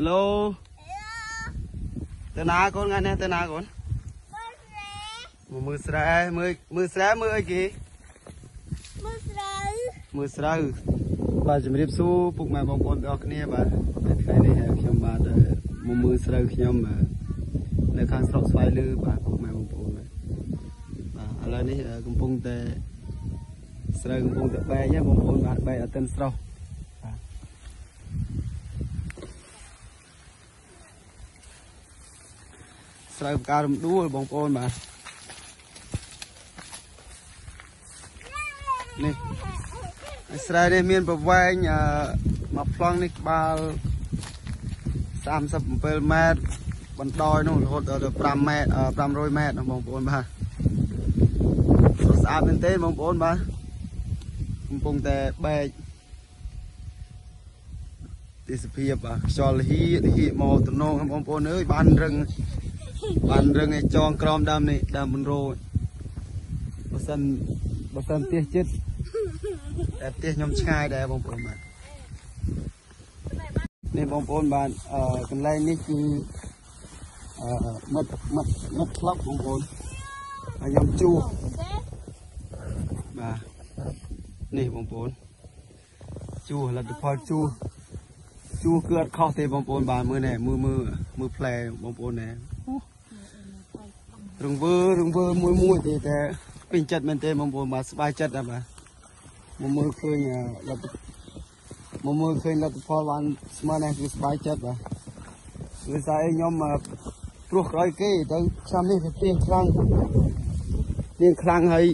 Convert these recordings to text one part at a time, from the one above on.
Hello ទៅណាកូនថ្ងៃនេះទៅណាកូនមកមើលស្រែមើលមើលស្រែមើលអីគេមើលស្រូវមើលស្រូវបាទជំរាបសួរពុកម៉ែបងប្អូនទាំងអស់គ្នាបាទនៅថ្ងៃនេះខ្ញុំបាទមកមើលស្រូវខ្ញុំនៅខាងស្រុកស្វាយលឺបាទពុកម៉ែបងប្អូនបាទបាទឥឡូវនេះកំពុងតែស្រូវកំពុងតែបែកហ្នឹងបងប្អូនបាទបែកអត់ទាន់ស្រស់បាទ ស្រូវផ្ការំដួលបងប្អូនបាទនេះហើយស្រែនេះមានប្រវែងអឺមកប្លង់នេះក្បាល37ម៉ែត្របណ្ដោយនោះរហូតដល់5ម៉ែត្រអឺ500ម៉ែត្របងប្អូនបាទស្រស់ស្អាតមែនទេបងប្អូនបាទកំពុងតែបែកទេសភាពបាទខ្យល់ហៀហៀមកទំនងបងប្អូនអើយបានរឹង បានរឹងឲ្យចងក្រោមដើមនេះដើមបន្រោបើសិនបើសិនផ្ទះចិត្តតែផ្ទះខ្ញុំឆ្ងាយដែរបងប្អូនបាទនេះបងប្អូនបាទអឺកន្លែងនេះគឺអឺមិត្តមិត្តមិត្តក្លឹបបងប្អូនហើយខ្ញុំជួបាទនេះបងប្អូនជួលទ្ធផលជួជួគឺអត់ខុសទេបងប្អូនបាទមើលណែមើលមើលមើលផ្លែបងប្អូនណែ រង្វើរង្វើមួយមួយទេតែពេញចិត្តមែនទេបងប្អូនបាទសប្បាយចិត្តដែរបាទមកមើលឃើញលទ្ធមកមើលឃើញលទ្ធផលបានស្មើនេះគឺសប្បាយចិត្តបាទគឺតែខ្ញុំព្រោះក្រោយគេទៅឆ្នាំនេះវាទៀងខ្លាំងទៀងខ្លាំងហើយ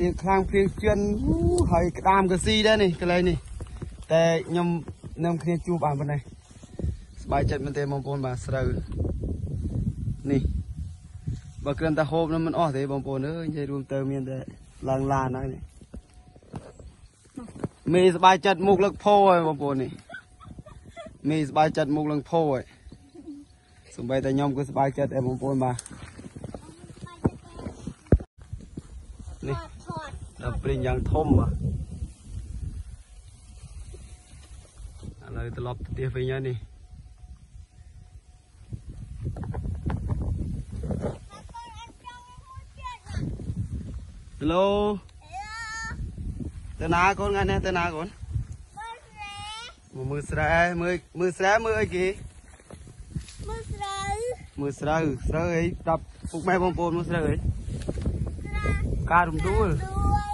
ទៀងខ្លាំងព្រៀងជឿនហើយក្តាមក៏ស៊ីដែរនេះកន្លែងនេះតែខ្ញុំនឹងគ្នាជួបបានប៉ុណ្ណេះ ស្បាយចិត្តមែនទេបងប្អូនបាទស្រូវនេះបើគ្រាន់តែហូបនោះមិនអស់ទេបងប្អូនអើយនិយាយរួមទៅមានតែឡើងឡានហើយនេះមេស្បាយចិត្តមុខលឹកផោហើយបងប្អូននេះមេស្បាយចិត្តមុខលឹកផោហើយសំបីតែខ្ញុំក៏ស្បាយចិត្តដែរបងប្អូនបាទនេះថតដល់ព្រីងយ៉ាងធំបាទឥឡូវត្រឡប់ទៅផ្ទះវិញហើយនេះ ហេ ឡូទៅណាកូនថ្ងៃនេះទៅណាកូនមកមើលស្រែមើលមើលស្រែមើលអីគេមើលស្រូវមើលស្រូវស្រូវអីប្រាប់ពុកម៉ែបងប្អូនមើលស្រូវអីការរំដួលដួល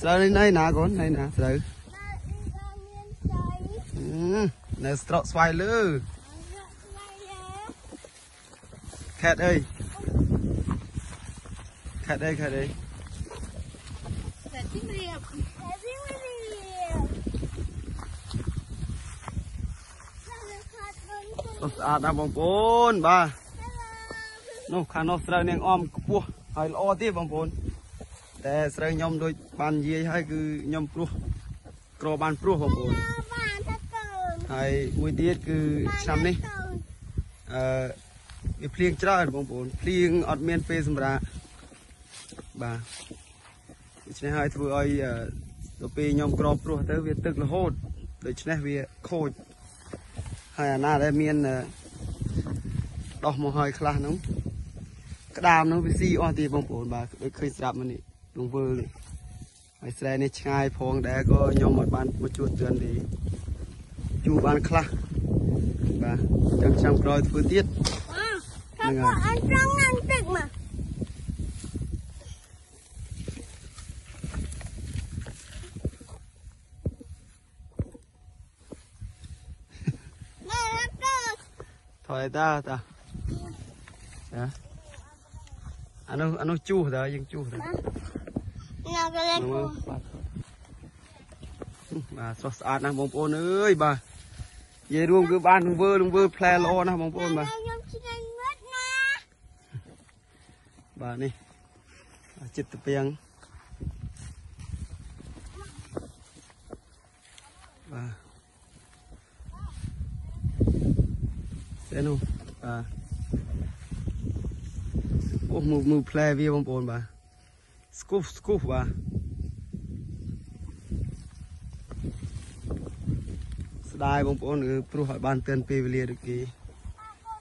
ស្រូវនេះនៅណាកូននៅណាស្រូវដល់មានចៃអឺនៅស្រុកស្វាយលើអត់ស្វ័យលើ ខេតអីខេតអីខេតអីតែទីរៀបតែទីរៀបដល់ខាត់បងទៅស្អាតណាស់បងប្អូនបាទនោះខាងនោះស្រូវនាងអមខ្ពស់ហើយល្អទៀតបងប្អូនតែស្រូវខ្ញុំដូចបាននិយាយហើយគឺខ្ញុំព្រោះក្របានព្រោះបងប្អូនបានថាកូនហើយមួយទៀតគឺឆ្នាំនេះអឺវាភ្លៀងច្រើនបងប្អូនភ្លៀងអត់មានពេលសម្រាប់ បាទដូច្នេះហើយធ្វើឲ្យអឺទៅពេលខ្ញុំក្រព្រោះទៅវាទឹករហូតដូច្នេះវាខូចហើយអាណាដែលមានអឺដោះមកហើយខ្លះហ្នឹងក្តាមហ្នឹងវាស៊ីអស់ទៀតបងប្អូនបាទដូចឃើញស្រាប់មកនេះរង្វើលនេះហើយស្រែនេះឆ្ងាយផងដែរក៏ខ្ញុំអត់បានមកជួសជឿនទេជួបានខ្លះបាទចាំចាំក្រោយធ្វើទៀតខាត់ក៏អត់ត្រង់ណាស់ទឹកមកមកទៅ ថយតាតាណាអានោះអានោះជួសតើយើងជួសតើណាក៏លេមើងលបាទបាទស្រស់ស្អាតណាស់បងប្អូនអើយបាទនិយាយរួមគឺបានលង្វើលង្វើផ្លែល្អណាស់បងប្អូនបាទខ្ញុំឆ្ងាញ់មុតណាបាទនេះចិត្តទៅពាំងបាទ នោះបាទអូមើលមើលផ្លែវាបងប្អូនបាទស្គូសស្គូសបាទស្ដាយបងប្អូនគឺព្រោះឲ្យបានទិនពេលវេលាដូចគេ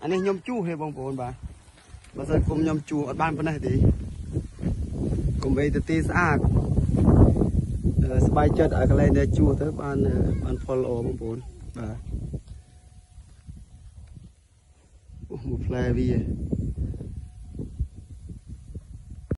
អានេះខ្ញុំជួសទេបងប្អូនបាទបើសិនគុំខ្ញុំជួសអត់បានប៉ុណ្ណេះទេគុំបីទៅទីស្អាតអឺស្បែកចិត្តឲ្យកន្លែងដែលជួសទៅបានអឺបានផលល្អបងប្អូនបាទ អូមួយផ្លែវា